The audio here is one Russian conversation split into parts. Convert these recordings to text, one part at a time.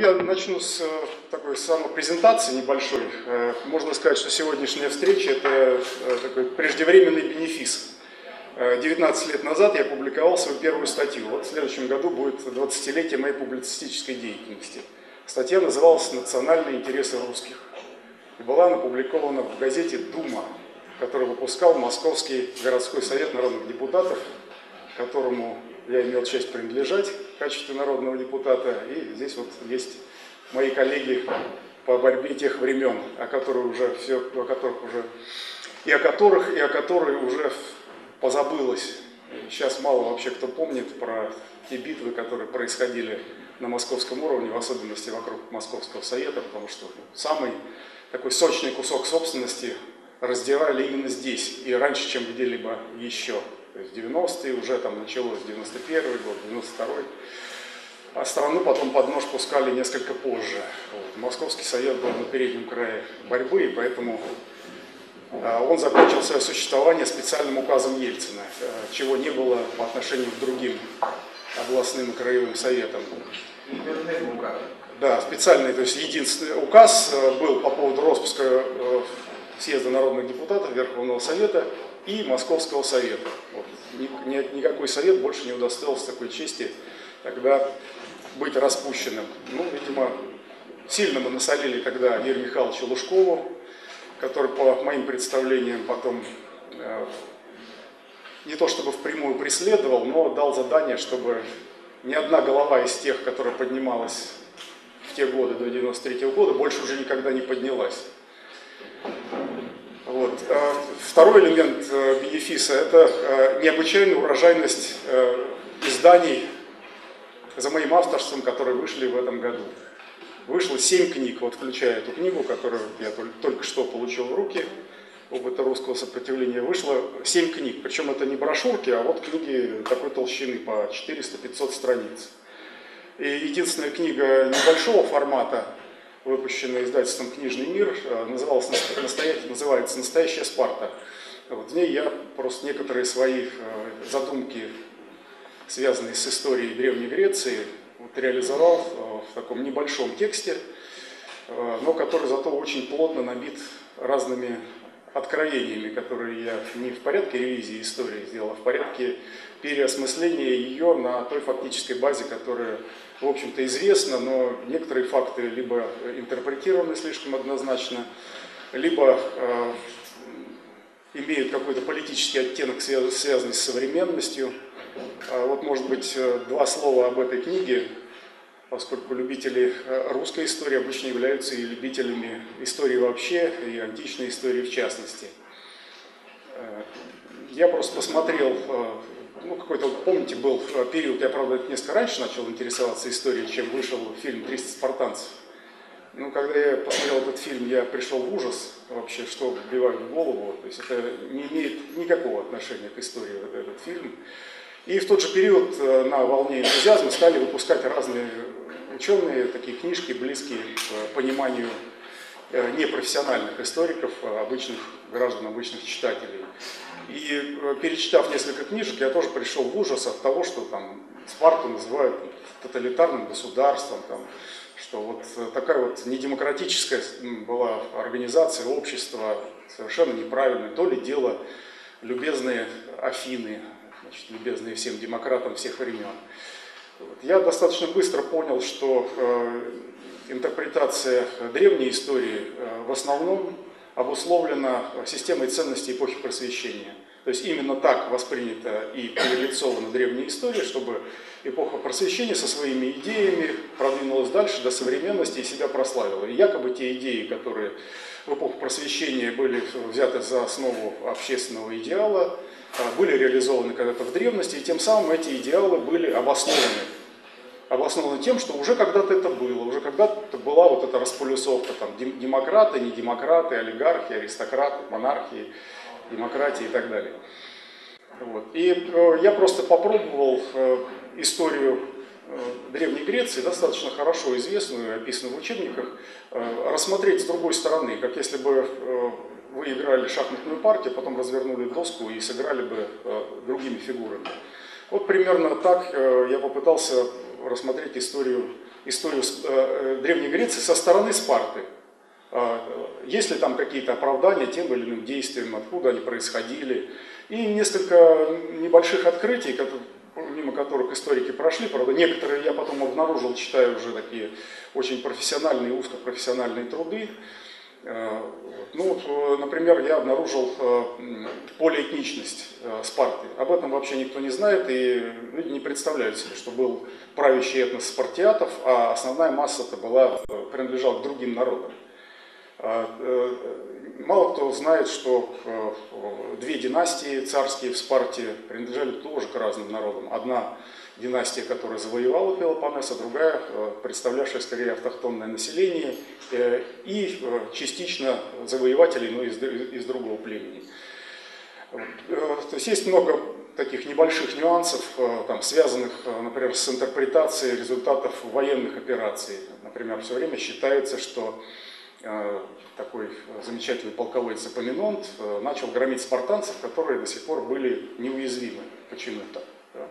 я начну с э, такой самопрезентации небольшой. Э, можно сказать, что сегодняшняя встреча – это э, такой преждевременный бенефис. 19 лет назад я публиковал свою первую статью. Вот в следующем году будет 20-летие моей публицистической деятельности. Статья называлась «Национальные интересы русских» и была опубликована в газете «Дума», которую выпускал Московский городской совет народных депутатов, которому я имел честь принадлежать в качестве народного депутата. И здесь вот есть мои коллеги по борьбе тех времен, о которых уже все, о которых уже и о которых, и о которых уже позабылось. Сейчас мало вообще кто помнит про те битвы, которые происходили на московском уровне, в особенности вокруг Московского совета, потому что самый такой сочный кусок собственности раздирали именно здесь и раньше, чем где-либо еще. То есть 90-е уже там началось, 91 год, 92-й. А страну потом под нож пускали несколько позже. Вот. Московский совет был на переднем крае борьбы, и поэтому а, он закончил свое существование специальным указом Ельцина, э, чего не было по отношению к другим областным и краевым советам. Да, специальный, то есть единственный указ э, был по поводу распуска э, съезда народных депутатов Верховного Совета и Московского совета. Вот. Никакой совет больше не удостоился такой чести тогда быть распущенным. Ну, видимо, сильно мы насолили тогда Юрию Михайловичу Лужкову, который, по моим представлениям, потом э, не то чтобы впрямую преследовал, но дал задание, чтобы ни одна голова из тех, которая поднималась в те годы, до 93 -го года, больше уже никогда не поднялась. А второй элемент э, бенефиса – это э, необычайная урожайность э, изданий за моим авторством, которые вышли в этом году. Вышло семь книг, вот включая эту книгу, которую я только что получил в руки, опыта русского сопротивления, вышло семь книг. Причем это не брошюрки, а вот книги такой толщины по 400-500 страниц. И единственная книга небольшого формата, выпущенная издательством «Книжный мир», э, называлась, называется «Настоящая Спарта». Вот в ней я просто некоторые свои э, задумки, связанные с историей Древней Греции, вот реализовал э, в таком небольшом тексте, но который зато очень плотно набит разными откровениями, которые я не в порядке ревизии истории сделал, а в порядке переосмысления ее на той фактической базе, которая в общем-то, известно, но некоторые факты либо интерпретированы слишком однозначно, либо э, имеют какой-то политический оттенок, связанный с современностью. А вот, может быть, э, два слова об этой книге, поскольку любители э, русской истории обычно являются и любителями истории вообще, и античной истории в частности. Э, я просто посмотрел ну, какой-то, помните, был э, период, я, правда, несколько раньше начал интересоваться историей, чем вышел фильм «300 спартанцев». Ну, когда я посмотрел этот фильм, я пришел в ужас вообще, что вбивают в голову. То есть это не имеет никакого отношения к истории, этот фильм. И в тот же период э, на волне энтузиазма стали выпускать разные ученые такие книжки, близкие к пониманию э, непрофессиональных историков, а обычных граждан, обычных читателей. И э, перечитав несколько книжек, я тоже пришел в ужас от того, что там Спарту называют тоталитарным государством, там, что вот э, такая вот недемократическая была организация общества, совершенно неправильная, то ли дело любезные Афины, значит, любезные всем демократам всех времен. Я достаточно быстро понял, что э, интерпретация древней истории э, в основном обусловлена системой ценностей эпохи просвещения. То есть именно так воспринята и реализована древняя история, чтобы эпоха просвещения со своими идеями продвинулась дальше до современности и себя прославила. И якобы те идеи, которые в эпоху просвещения были взяты за основу общественного идеала, а, были реализованы когда-то в древности, и тем самым эти идеалы были обоснованы обосновано тем, что уже когда-то это было, уже когда-то была вот эта располюсовка, там, демократы, не демократы, олигархи, аристократы, монархии, демократии и так далее. Вот. И э, я просто попробовал э, историю э, Древней Греции, достаточно хорошо известную, описанную в учебниках, э, рассмотреть с другой стороны, как если бы э, вы играли шахматную партию, потом развернули доску и сыграли бы э, другими фигурами. Вот примерно так э, я попытался рассмотреть историю историю Древней Греции со стороны Спарты. Есть ли там какие-то оправдания тем или иным действиям, откуда они происходили. И несколько небольших открытий, мимо которых историки прошли, правда, некоторые я потом обнаружил, читая уже такие очень профессиональные, узкопрофессиональные труды. Э, ну, э, например, я обнаружил э, полиэтничность Спарты. Об этом вообще никто не знает, и люди не представляют себе, что был правящий этнос спартиатов, а основная масса-то была, принадлежала к другим народам. Мало кто знает, что две династии царские в Спарте принадлежали тоже к разным народам. Одна династия, которая завоевала Пелопоннес, а другая, э, представлявшая скорее автохтонное население э, и э, частично завоевателей, но из, из другого племени. То есть есть много таких небольших нюансов, там, связанных, например, с интерпретацией результатов военных операций. Например, все время считается, что такой замечательный полководец Эпоминонт начал громить спартанцев, которые до сих пор были неуязвимы почему-то. А,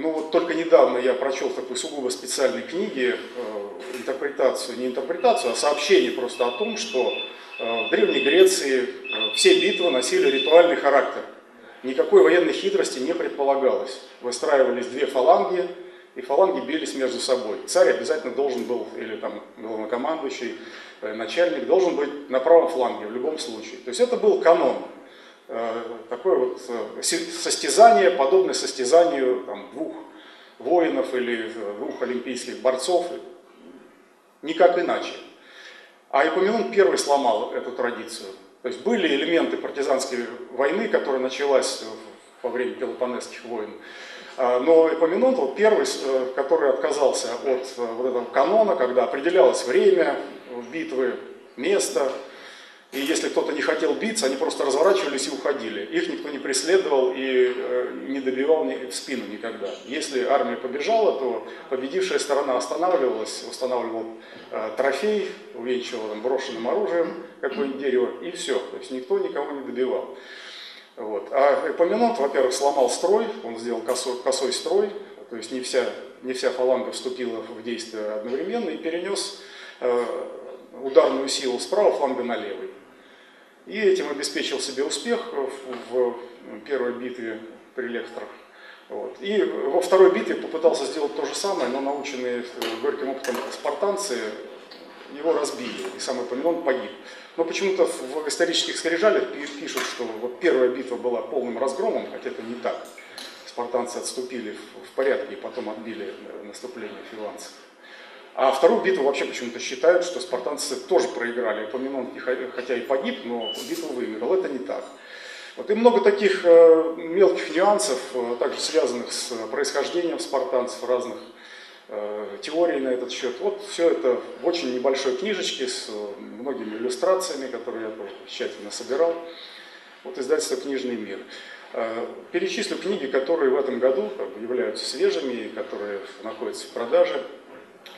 ну вот только недавно я прочел такой сугубо специальной книги, э, интерпретацию, не интерпретацию, а сообщение просто о том, что э, в Древней Греции э, все битвы носили ритуальный характер. Никакой военной хитрости не предполагалось. Выстраивались две фаланги, и фаланги бились между собой. Царь обязательно должен был, или там главнокомандующий, начальник, должен быть на правом фланге в любом случае. То есть это был канон. Э, такое вот э, состязание, подобное состязанию там, двух воинов или э, двух олимпийских борцов, никак иначе. А Эпоминон первый сломал эту традицию. То есть были элементы партизанской войны, которая началась во время Пелопонесских войн. Но Эпоминон вот первый, который отказался от вот этого канона, когда определялось время битвы, место, и если кто-то не хотел биться, они просто разворачивались и уходили. Их никто не преследовал и э, не добивал в спину никогда. Если армия побежала, то победившая сторона останавливалась, устанавливал э, трофей, увенчивал там, брошенным оружием какое-нибудь дерево, и все. То есть никто никого не добивал. Вот. А Эпоминонт, во-первых, сломал строй, он сделал косой, косой строй, то есть не вся, не вся фаланга вступила в действие одновременно и перенес э, ударную силу с правого фланга на левый. И этим обеспечил себе успех в, первой битве при лекторах. Вот. И во второй битве попытался сделать то же самое, но наученные горьким опытом спартанцы его разбили, и сам Эпоминон погиб. Но почему-то в исторических скрижалях пишут, что вот первая битва была полным разгромом, хотя это не так. Спартанцы отступили в порядке и потом отбили наступление филанцев. А вторую битву вообще почему-то считают, что спартанцы тоже проиграли. Эпоминон хотя и погиб, но битву выиграл. Это не так. Вот и много таких э, мелких нюансов, э, также связанных с происхождением спартанцев, разных э, теорий на этот счет. Вот все это в очень небольшой книжечке с многими иллюстрациями, которые я тщательно собирал. Вот издательство «Книжный мир». Перечислю книги, которые в этом году являются свежими, которые находятся в продаже.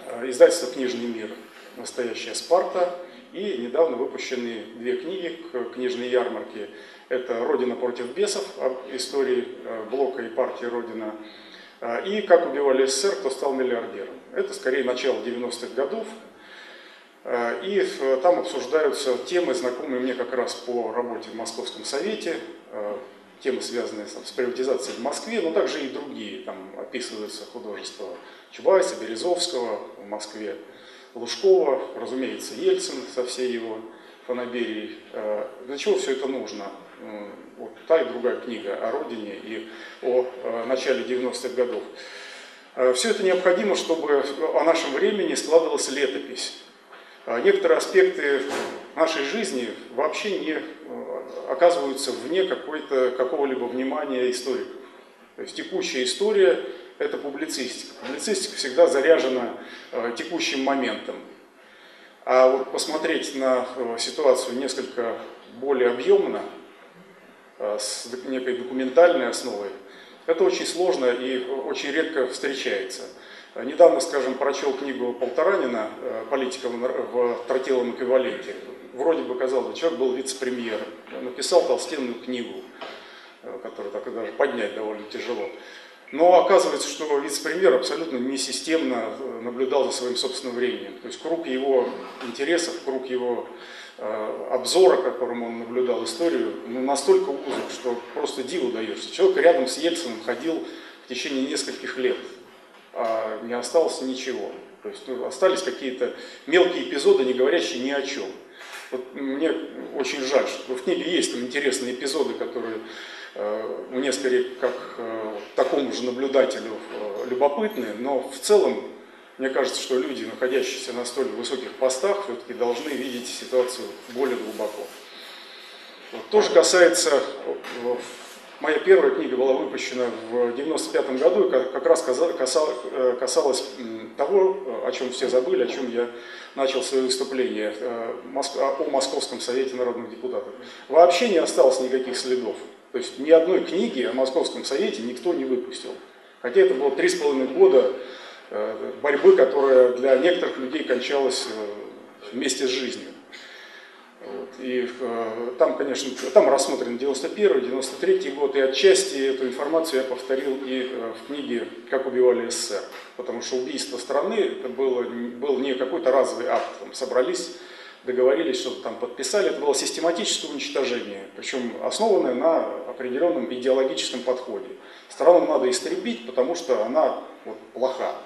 Э, издательство «Книжный мир. Настоящая Спарта» и недавно выпущенные две книги к книжной ярмарке. Это «Родина против бесов» об истории э, Блока и партии «Родина» э, и «Как убивали СССР, кто стал миллиардером». Это скорее начало 90-х годов, и там обсуждаются темы, знакомые мне как раз по работе в Московском совете, темы, связанные там, с приватизацией в Москве, но также и другие. Там описываются художества Чубайса, Березовского в Москве, Лужкова, разумеется, Ельцин со всей его фанаберией. Э, для чего все это нужно? Э, вот та и другая книга о родине и о э, начале 90-х годов. Все это необходимо, чтобы о нашем времени складывалась летопись. Некоторые аспекты нашей жизни вообще не оказываются вне какого-либо внимания историков. То есть текущая история – это публицистика. Публицистика всегда заряжена э, текущим моментом. А вот посмотреть на э, ситуацию несколько более объемно, э, с некой документальной основой, это очень сложно и очень редко встречается. Недавно, скажем, прочел книгу Полторанина «Политика в тротиловом эквиваленте». Вроде бы, казалось, человек был вице-премьером, написал толстенную книгу, которую так и даже поднять довольно тяжело. Но оказывается, что вице-премьер абсолютно несистемно э, наблюдал за своим собственным временем. То есть круг его интересов, круг его э, обзора, которым он наблюдал историю, ну, настолько узок, что просто диву даешься. Человек рядом с Ельциным ходил в течение нескольких лет, а не осталось ничего. То есть ну, остались какие-то мелкие эпизоды, не говорящие ни о чем. Вот мне очень жаль, что в книге есть там интересные эпизоды, которые Э, мне скорее как э, такому же наблюдателю э, любопытны, но в целом мне кажется, что люди, находящиеся на столь высоких постах, все-таки должны видеть ситуацию более глубоко. То же касается, моя первая книга была выпущена в 95 году, и как раз касалась того, о чем все забыли, о чем я начал свое выступление, о Московском Совете народных депутатов. Вообще не осталось никаких следов. То есть ни одной книги о Московском Совете никто не выпустил. Хотя это было три с половиной года э, борьбы, которая для некоторых людей кончалась э, вместе с жизнью. Вот. И э, там, конечно, там рассмотрен 91-93 год, и отчасти эту информацию я повторил и в книге «Как убивали СССР», потому что убийство страны это было, был не какой-то разовый акт, там собрались договорились, что-то там подписали, это было систематическое уничтожение, причем основанное на определенном идеологическом подходе. Страну надо истребить, потому что она вот, плоха.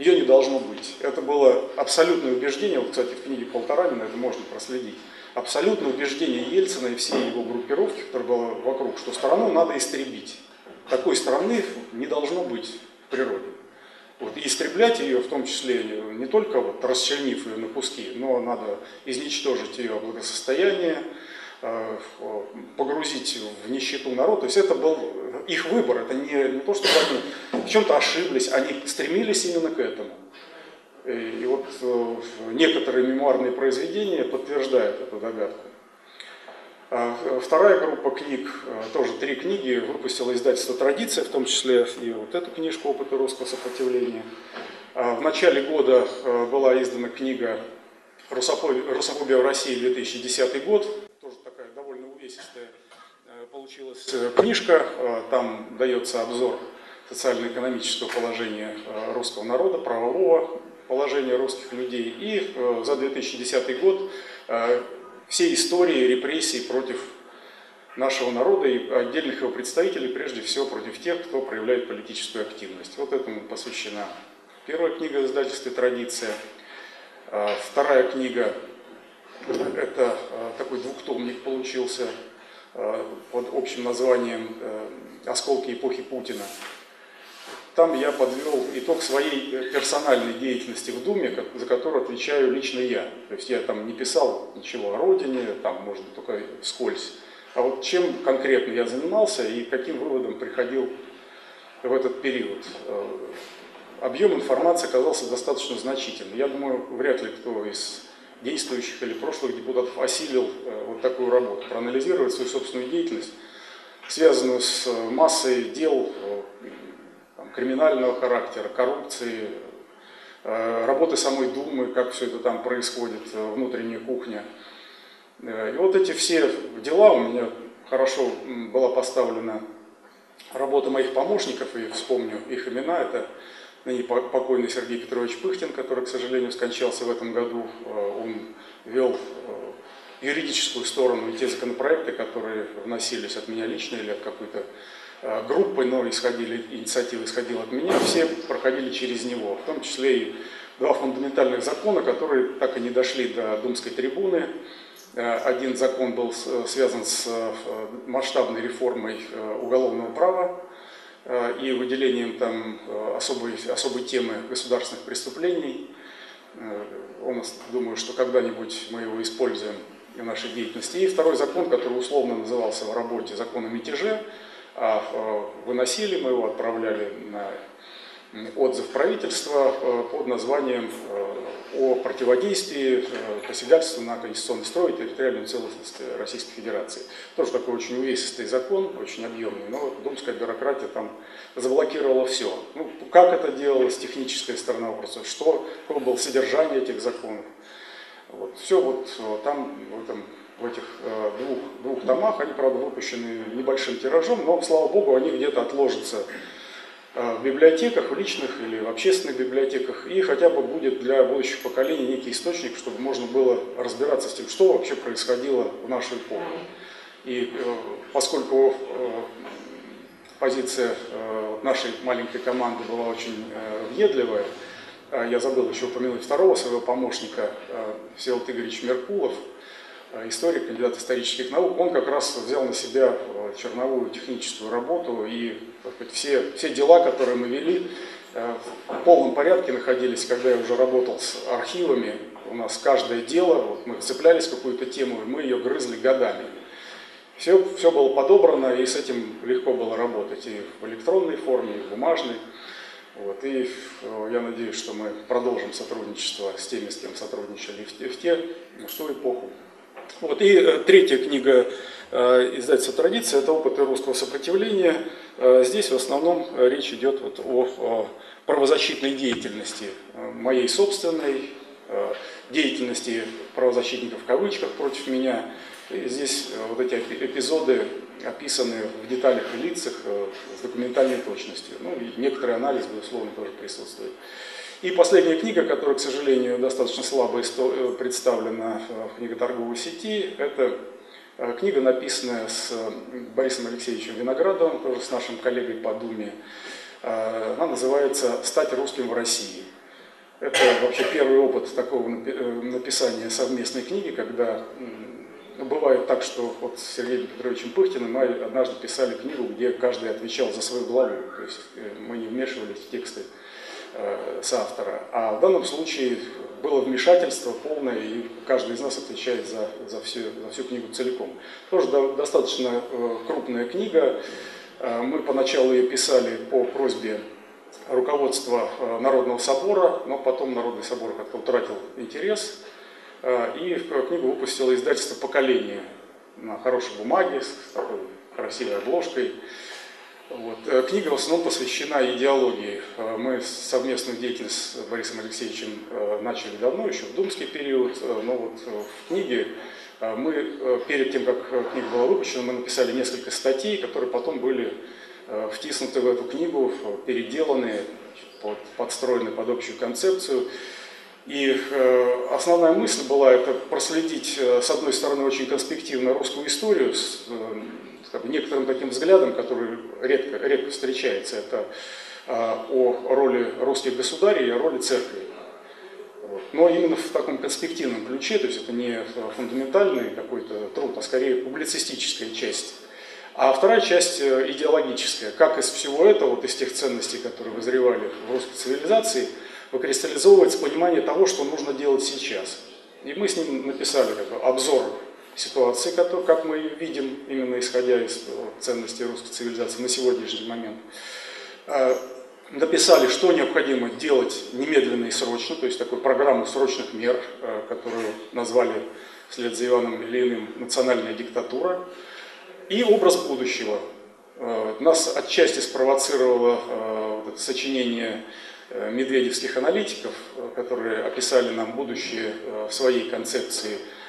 Ее не должно быть. Это было абсолютное убеждение, вот, кстати, в книге Полторанина это можно проследить, абсолютное убеждение Ельцина и всей его группировки, которая была вокруг, что страну надо истребить. Такой страны не должно быть в природе. Вот, и истреблять ее, в том числе не только вот, расчленив ее на куски, но надо изничтожить ее благосостояние, погрузить в нищету народ. То есть это был их выбор, это не, не то, что они в чем-то ошиблись, они стремились именно к этому. И, вот э, некоторые мемуарные произведения подтверждают эту догадку. А, вторая группа книг, тоже три книги, выпустила издательство «Традиция», в том числе и вот эту книжку «Опыты русского сопротивления». А, в начале года была издана книга «Русофобия в России 2010 год», увесистая получилась э, книжка, там дается обзор социально-экономического положения русского народа, правового положения русских людей. И э, за 2010 год все истории репрессий против нашего народа и отдельных его представителей, прежде всего против тех, кто проявляет политическую активность. Вот этому посвящена первая книга в издательстве «Традиция». Вторая книга – это а, такой двухтомник получился а, под общим названием э, «Осколки эпохи Путина». Там я подвел итог своей э, персональной деятельности в Думе, за которую отвечаю лично я. То есть я там не писал ничего о родине, там, может быть, только вскользь. А вот чем конкретно я занимался и каким выводом приходил в этот период. Э, объем информации оказался достаточно значительным. Я думаю, вряд ли кто из действующих или прошлых депутатов осилил э, вот такую работу, проанализировать свою собственную деятельность, связанную с массой дел, криминального характера, коррупции, э, работы самой Думы, как все это там происходит, э, внутренняя кухня. Э, и вот эти все дела у меня хорошо была поставлена работа моих помощников, и вспомню их имена, это ныне покойный Сергей Петрович Пыхтин, который, к сожалению, скончался в этом году. Он вел юридическую сторону и те законопроекты, которые вносились от меня лично или от какой-то Э, группы, но исходили, инициатива исходила от меня, все проходили через него, в том числе и два фундаментальных закона, которые так и не дошли до Думской трибуны. Э, один закон был связан с э, масштабной реформой уголовного права и выделением там особой, особой темы государственных преступлений. Он, думаю, что когда-нибудь мы его используем в нашей деятельности. И второй закон, который условно назывался в работе закон о мятеже, а, э, выносили, мы его отправляли на отзыв правительства э, под названием э, о противодействии посягательству на конституционный строй и территориальную целостность Российской Федерации. Тоже такой очень увесистый закон, очень объемный, но думская бюрократия там заблокировала все. Ну, как это делалось, техническая сторона вопроса, что, какое было содержание этих законов. Вот. Все вот там в этом в этих э, двух, двух томах. Они, правда, выпущены небольшим тиражом, но, слава богу, они где-то отложатся в библиотеках, в личных или в общественных библиотеках, и хотя бы будет для будущих поколений некий источник, чтобы можно было разбираться с тем, что вообще происходило в нашу эпоху. И поскольку позиция нашей маленькой команды была очень въедливая, я забыл еще упомянуть второго своего помощника, Всеволод Игоревич Меркулов, Э, историк, кандидат исторических наук, он как раз взял на себя э, черновую техническую работу и сказать, все, все дела, которые мы вели, э, в полном порядке находились, когда я уже работал с архивами. У нас каждое дело, вот мы цеплялись в какую-то тему, и мы ее грызли годами. Все, все было подобрано, и с этим легко было работать и в электронной форме, и в бумажной. Вот, и я надеюсь, что мы продолжим сотрудничество с теми, с кем сотрудничали в те, в, те, в ту эпоху. Вот, и э, третья книга э, издательства «Традиция» – это опыты русского сопротивления. Э, здесь в основном речь идет вот о правозащитной деятельности, моей собственной, деятельности правозащитников в кавычках против меня. И здесь вот эти эпизоды описаны в деталях и лицах с документальной точностью. Ну и некоторый анализ, безусловно, тоже присутствует. И последняя книга, которая, к сожалению, достаточно слабо э, представлена в книготорговой сети, это э, книга, написанная с Борисом Алексеевичем Виноградовым, тоже с нашим коллегой по Думе. Э, она называется «Стать русским в России». Это вообще первый опыт такого написания совместной книги, когда бывает так, что вот с Сергеем Петровичем Пыхтиным мы однажды писали книгу, где каждый отвечал за свою главу, то есть мы не вмешивались в тексты Э, соавтора. А в данном случае было вмешательство полное, и каждый из нас отвечает за, за, всю, за всю книгу целиком. Тоже до, достаточно э, крупная книга. Э, мы поначалу ее писали по просьбе руководства Народного собора, но потом Народный собор как-то утратил интерес, и книгу выпустило издательство «Поколение» на хорошей бумаге, с такой красивой обложкой. Вот. Э, книга в основном посвящена идеологии. Э, мы совместную деятельность с Борисом Алексеевичем э, начали давно, еще в думский период, но вот в книге мы, перед тем, как книга была выпущена, мы написали несколько статей, которые потом были втиснуты в эту книгу, переделаны, подстроены под общую концепцию. И основная мысль была это проследить, с одной стороны, очень конспективно русскую историю, как бы, некоторым таким взглядом, который редко, редко встречается, это а, о роли русских государей и о роли церкви. Вот. Но именно в таком конспективном ключе, то есть это не фундаментальный какой-то труд, а скорее публицистическая часть. А вторая часть э, идеологическая. Как из всего этого, вот из тех ценностей, которые вызревали в русской цивилизации, выкристаллизовывается понимание того, что нужно делать сейчас. И мы с ним написали как бы, обзор ситуации, как мы видим, именно исходя из ценностей русской цивилизации на сегодняшний момент. А, написали, что необходимо делать немедленно и срочно, то есть такую программу срочных мер, а, которую назвали вслед за Иваном Ильиным «Национальная диктатура», и образ будущего. А, нас отчасти спровоцировало сочинение э, медведевских аналитиков, которые описали нам будущее в своей концепции – Э,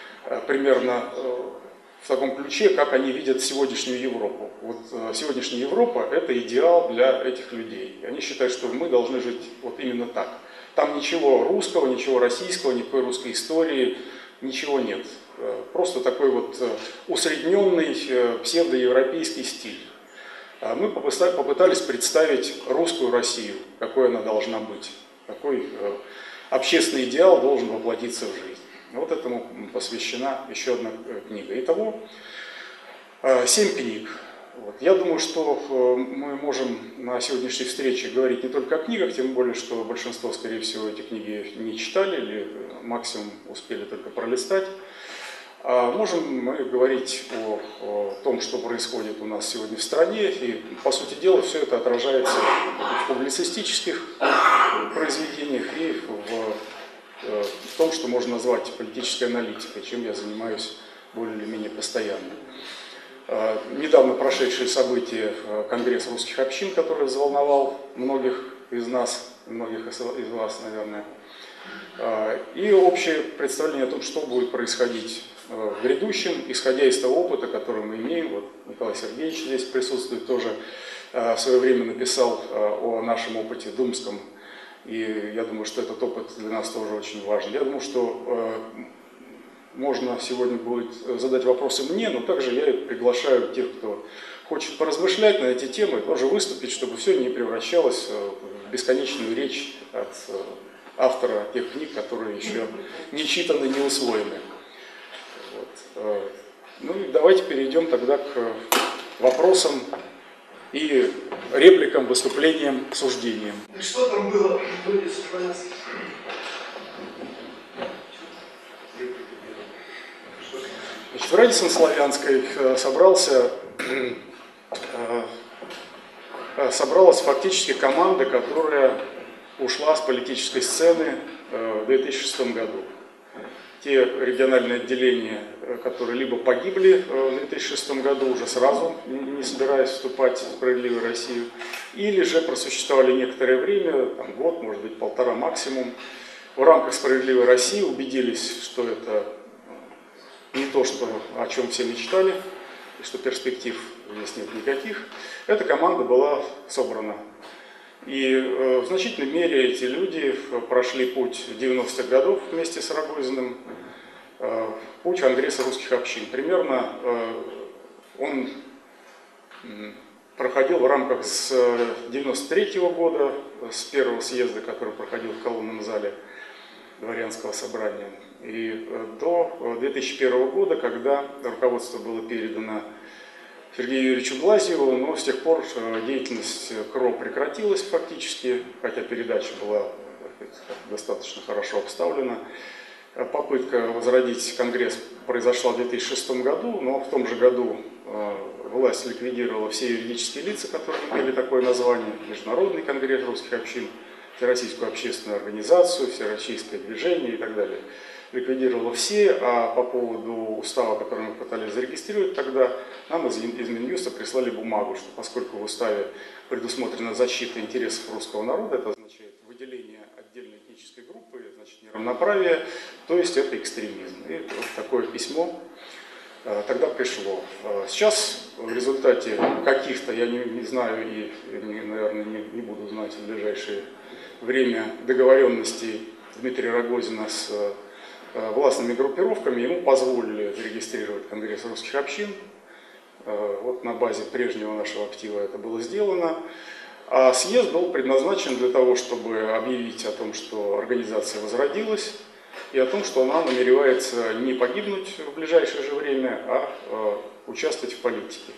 примерно э, в таком ключе, как они видят сегодняшнюю Европу. Вот э, сегодняшняя Европа – это идеал для этих людей. Они считают, что мы должны жить вот именно так. Там ничего русского, ничего российского, никакой русской истории, ничего нет. Просто такой вот усредненный псевдоевропейский стиль. А мы попытались представить русскую Россию, какой она должна быть, какой общественный идеал должен воплотиться в жизнь. Вот этому посвящена еще одна э, книга. Итого э, семь книг. Вот. Я думаю, что э, мы можем на сегодняшней встрече говорить не только о книгах, тем более, что большинство, скорее всего, эти книги не читали или максимум успели только пролистать. А можем мы говорить о, о том, что происходит у нас сегодня в стране, и, по сути дела, все это отражается в публицистических произведениях и в в том, что можно назвать политической аналитикой, чем я занимаюсь более или менее постоянно. Э, недавно прошедшие события э, Конгресс русских общин, который взволновал многих из нас, многих из вас, наверное, и общее представление о том, что будет происходить в грядущем, исходя из того опыта, который мы имеем. Вот Николай Сергеевич здесь присутствует тоже в свое время написал о нашем опыте думском, и я думаю, что этот опыт для нас тоже очень важен. Я думаю, что можно сегодня будет задать вопросы мне, но также я приглашаю тех, кто хочет поразмышлять на эти темы, тоже выступить, чтобы все не превращалось в бесконечную речь от автора тех книг, которые еще не читаны, не усвоены. Вот. Э, ну и давайте перейдем тогда к вопросам и репликам, выступлениям, суждениям. И что там было в Борис Значит, в Радисон Славянской э, собрался, э, собралась фактически команда, которая ушла с политической сцены в 2006 году те региональные отделения, э, которые либо погибли э, в 2006 году, уже сразу не собираясь вступать в справедливую Россию, или же просуществовали некоторое время, там, год, может быть, полтора максимум, в рамках справедливой России убедились, что это не то, что, о чем все мечтали, и что перспектив здесь нет никаких. Эта команда была собрана и э, в значительной мере эти люди прошли путь 90-х годов вместе с Рогозиным, э, путь Конгресса русских общин. Примерно э, он проходил в рамках с 93 -го года, с первого съезда, который проходил в колонном зале дворянского собрания, и до 2001 года, когда руководство было передано Сергею Юрьевичу Глазьеву, но с тех пор деятельность КРО прекратилась фактически, хотя передача была достаточно хорошо обставлена. Э, попытка возродить Конгресс произошла в 2006 году, но в том же году э, власть ликвидировала все юридические лица, которые имели такое название, Международный конгресс русских общин, Всероссийскую общественную организацию, Всероссийское движение и так далее ликвидировала все, а по поводу устава, который мы пытались зарегистрировать тогда, нам из, из Минюста прислали бумагу, что поскольку в уставе предусмотрена защита интересов русского народа, это означает выделение отдельной этнической группы, значит неравноправие, то есть это экстремизм. И вот такое письмо э, тогда пришло. Э, сейчас в результате каких-то, я не, не знаю и, наверное, не, не буду знать в ближайшее время договоренностей Дмитрия Рогозина с Э, властными группировками ему позволили зарегистрировать Конгресс русских общин. Э, вот на базе прежнего нашего актива это было сделано. А съезд был предназначен для того, чтобы объявить о том, что организация возродилась, и о том, что она намеревается не погибнуть в ближайшее же время, а э, участвовать в политике.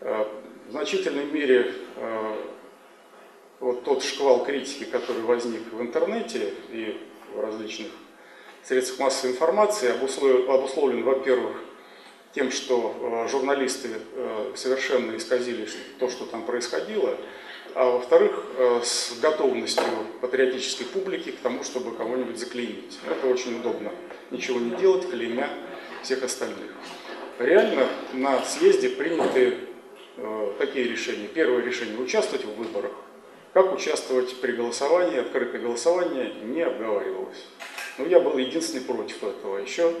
В значительной мере вот тот шквал критики, который возник в интернете и в различных средствах массовой информации обусловлен, во-первых, тем, что э, журналисты э, совершенно исказили то, что там происходило, а во-вторых, э, с готовностью патриотической публики к тому, чтобы кого-нибудь заклеймить. Это очень удобно. Ничего не делать, клеймя всех остальных. Реально на съезде приняты такие решения. Первое решение – участвовать в выборах. Как участвовать при голосовании, открытое голосование не обговаривалось. Ну, я был единственный против этого. Еще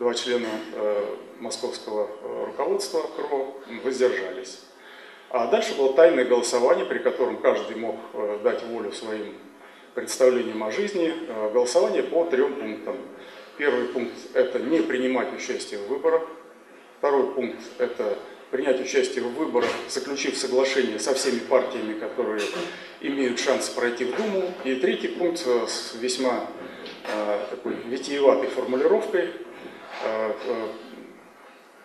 два члена э, московского э, руководства КРО воздержались. А дальше было тайное голосование, при котором каждый мог э, дать волю своим представлениям о жизни. Э, голосование по трем пунктам. Первый пункт – это не принимать участие в выборах. Второй пункт – это принять участие в выборах, заключив соглашение со всеми партиями, которые имеют шанс пройти в Думу. И третий пункт э, весьма такой витиеватой формулировкой э,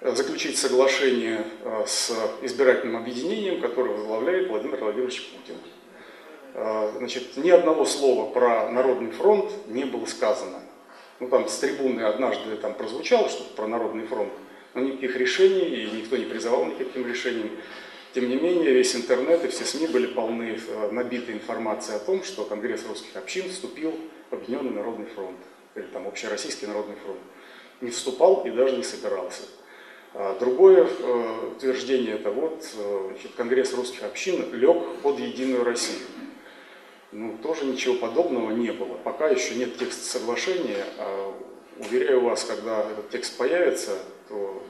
э, заключить соглашение с избирательным объединением, которое возглавляет Владимир Владимирович Путин. Значит, ни одного слова про Народный фронт не было сказано. Ну, там с трибуны однажды там прозвучало что-то про Народный фронт, но никаких решений, и никто не призывал никаким решениям. Тем не менее, весь интернет и все СМИ были полны, набиты информацией о том, что Конгресс русских общин вступил Объединенный Народный фронт, или там Общероссийский Народный фронт. Не вступал и даже не собирался. А другое э, утверждение это вот э, значит, Конгресс русских общин лег под Единую Россию. Ну, тоже ничего подобного не было. Пока еще нет текста соглашения, а уверяю вас, когда этот текст появится, то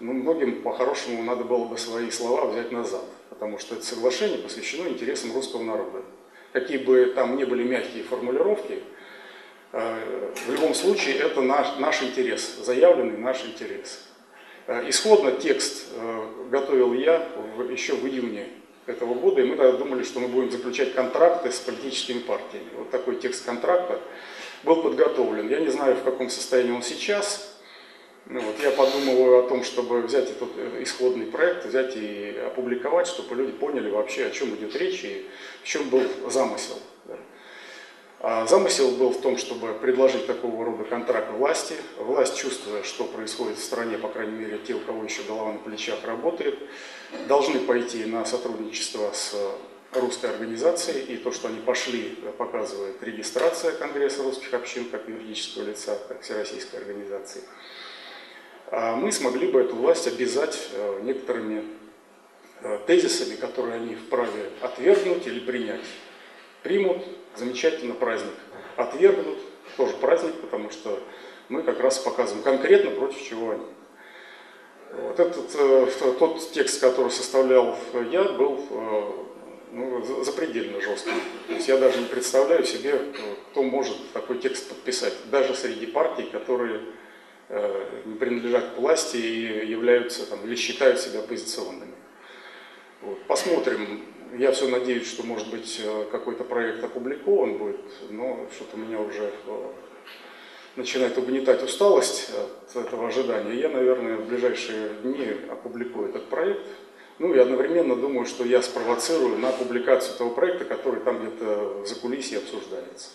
ну, многим по-хорошему надо было бы свои слова взять назад, потому что это соглашение посвящено интересам русского народа. Какие бы там ни были мягкие формулировки, э, в любом случае это наш, наш интерес, заявленный наш интерес. Э, исходно текст э, готовил я еще в июне этого года, и мы тогда думали, что мы будем заключать контракты с политическими партиями. Вот такой текст контракта был подготовлен. Я не знаю, в каком состоянии он сейчас. Ну, вот, я подумываю о том, чтобы взять этот э, исходный проект, взять и опубликовать, чтобы люди поняли вообще, о чем идет речь и в чем был замысел. А замысел был в том, чтобы предложить такого рода контракт власти. Власть, чувствуя, что происходит в стране, по крайней мере, те, у кого еще голова на плечах работает, должны пойти на сотрудничество с русской организацией. И то, что они пошли, показывает регистрация Конгресса русских общин как юридического лица, как всероссийской организации. А мы смогли бы эту власть обязать э, некоторыми э, тезисами, которые они вправе отвергнуть или принять. Примут, замечательно, праздник. Отвергнут, тоже праздник, потому что мы как раз показываем конкретно против чего они. Вот этот, э, тот текст, который составлял я, был ну, запредельно жестким. То есть я даже не представляю себе, кто может такой текст подписать, даже среди партий, которые не принадлежат к власти и являются там, или считают себя оппозиционными. Вот. Посмотрим, я все надеюсь, что, может быть, э, какой-то проект опубликован будет, но что-то меня уже э, начинает угнетать усталость от этого ожидания. Я, наверное, в ближайшие дни опубликую этот проект. Ну и одновременно думаю, что я спровоцирую на публикацию этого проекта, который там где-то за кулисье обсуждается.